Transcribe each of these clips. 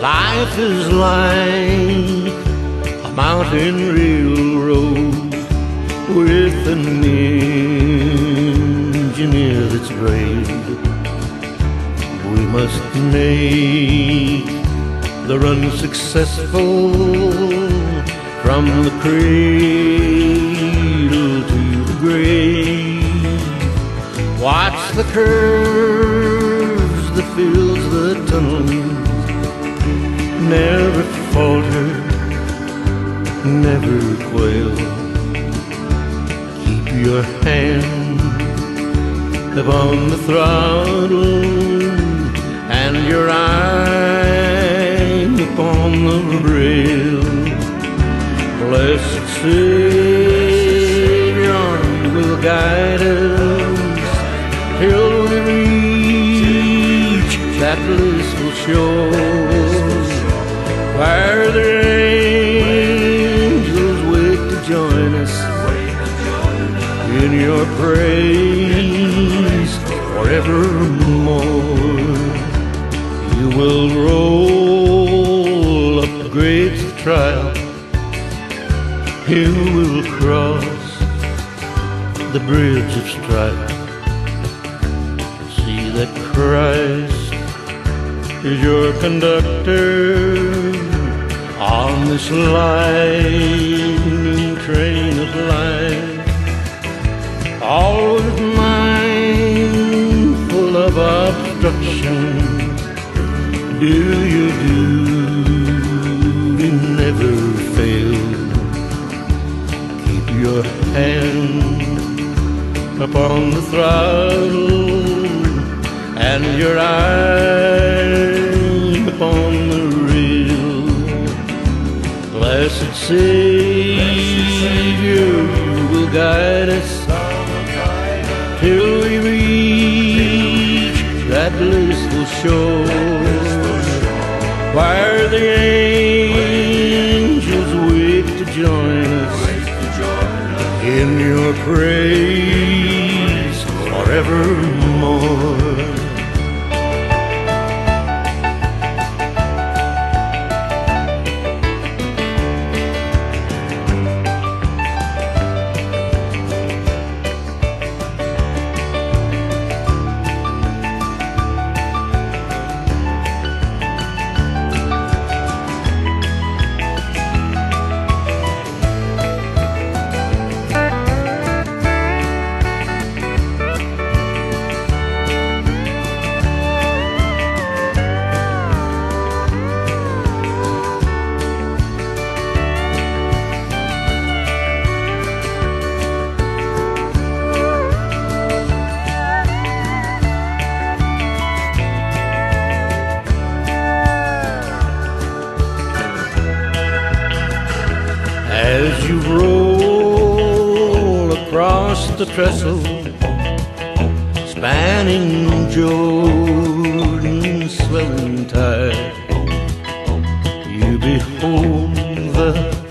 Life is like a mountain railroad with an engineer that's brave. We must make the run successful from the cradle to the grave. Watch the curves Never falter, never quail. Keep your hand upon the throttle and your eye upon the rail. Blessed Savior will guide us till we reach that blissful shore where the angels wait to join us in your praise forevermore. You will roll up the grades of trial. You will cross the bridge of strife. See that Christ is your conductor on this lightning train of life. Always mindful of obstruction. Do you do? Never fail. Keep your hand upon the throttle and your eye Blessed Savior, you will guide us till we reach that blissful shore where the angels wait to join us in your praise forevermore. You roll across the trestle, spanning Jordan's swelling tide, you behold the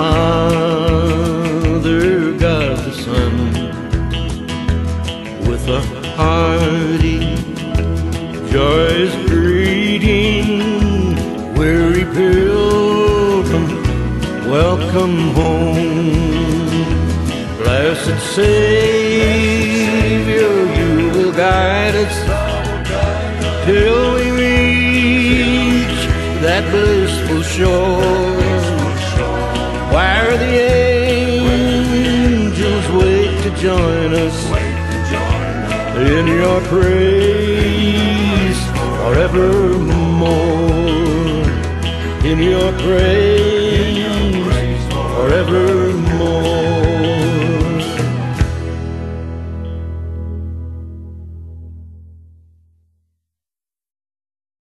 Father, God the Son, with a hearty, joyous greeting, weary pilgrim, welcome home. Blessed Savior, you will guide us till we reach that blissful shore join us in your praise forevermore. In your praise.